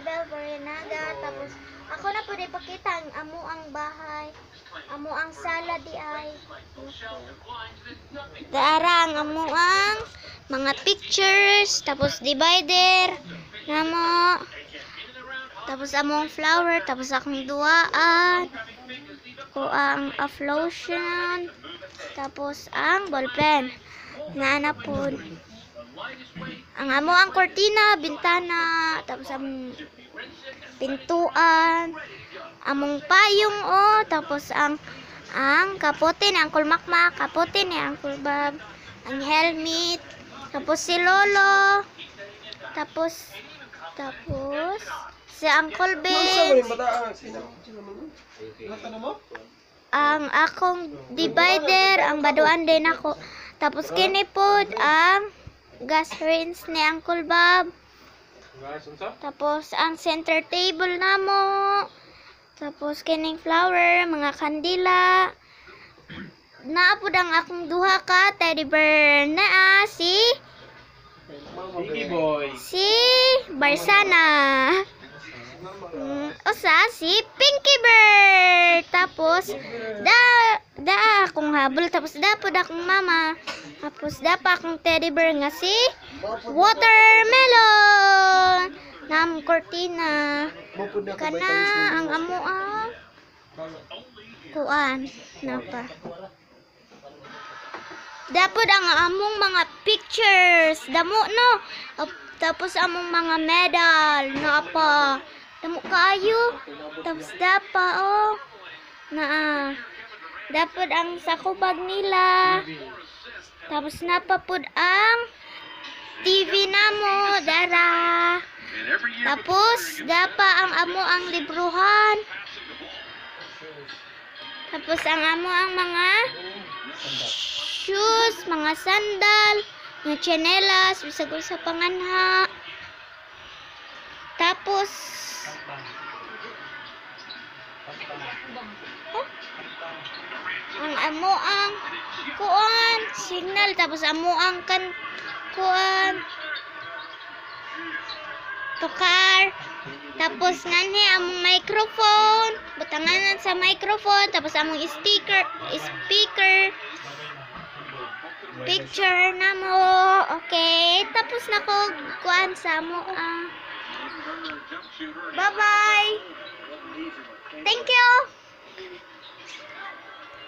Isabel Barrenaga. Tapos, ako na po ipakita ang amo ang bahay. Amo ang sala di ay. Daara ang amo ang mga pictures. Tapos, divider. Namo. Tapos, among flower. Tapos, akong duwaan. Ko ang aflotion. Tapos, ang ballpen. Naana po. Ang amo ang kortina, bintana, tapos ang pintuan, among payong o, tapos ang ang kapote ni Uncle Makmak, kapote ni Uncle Bob, ang helmet, tapos si Lolo, tapos tapos si Uncle Ben, ang akong divider, ang baduan din ako. Tapos kini pod ang gas rinse ni Uncle Bob. Guys, unsa? Tapos ang center table namo. Tapos kining flower, mga kandila. Naapod ang akong duha ka teddy bear na ah, si Sige boy. si Barsana. Mm, usa si Pinky Bird. Tapos da da akong habol tapos da pod akong mama. Tapos da pa akong teddy bear nga si Watermelon. Nam cortina. Na Kana ang amo ang kuan napa. Dapod ang among mga pictures. Damo no. Ap- Tapos among mga medal napa. Damo kaayo. Tapos dapa oh. Na Dapod ang sakubag nila. Tapos napapod ang TV namo dara. Tapos dapa ang amo ang libruhan. Tapos ang amo ang mga shoes, mga sandal, mga tsinelas, bisag sa panganha. Tapos Huh? ang amo ang kuan signal tapos amo ang kan kuan. Tukar tapos ngani among microphone. Butanganan sa microphone tapos among speaker speaker. Picture na mo. Okay tapos na ko kuan sa mo ah bye bye thank you